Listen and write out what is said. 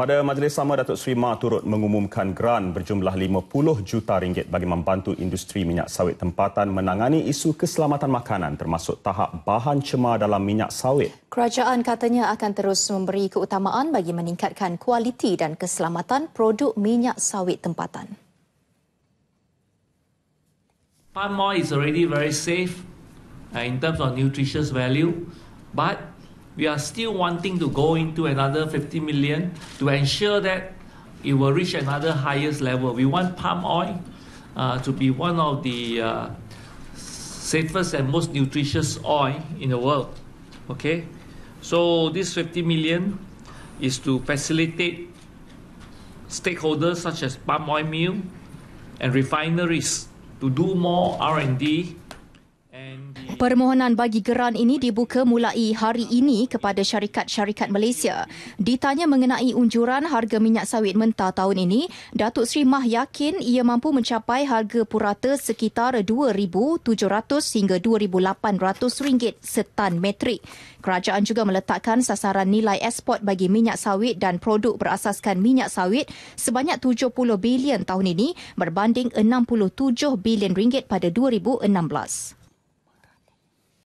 Pada majlis sama, Datuk Seri Ma turut mengumumkan geran berjumlah 50 juta ringgit bagi membantu industri minyak sawit tempatan menangani isu keselamatan makanan termasuk tahap bahan cemar dalam minyak sawit. Kerajaan katanya akan terus memberi keutamaan bagi meningkatkan kualiti dan keselamatan produk minyak sawit tempatan. Palm oil is already very safe uh, in terms of nutritious value, but we are still wanting to go into another 50 million to ensure that it will reach another highest level. We want palm oil uh, to be one of the uh, safest and most nutritious oil in the world. Okay, so this 50 million is to facilitate stakeholders such as palm oil mill and refineries to do more R&D Permohonan bagi geran ini dibuka mulai hari ini kepada syarikat-syarikat Malaysia. Ditanya mengenai unjuran harga minyak sawit mentah tahun ini, Datuk Seri Mah yakin ia mampu mencapai harga purata sekitar RM2,700 hingga RM2,800 setan metrik. Kerajaan juga meletakkan sasaran nilai ekspor bagi minyak sawit dan produk berasaskan minyak sawit sebanyak 70 bilion tahun ini berbanding 67 bilion ringgit pada 2016.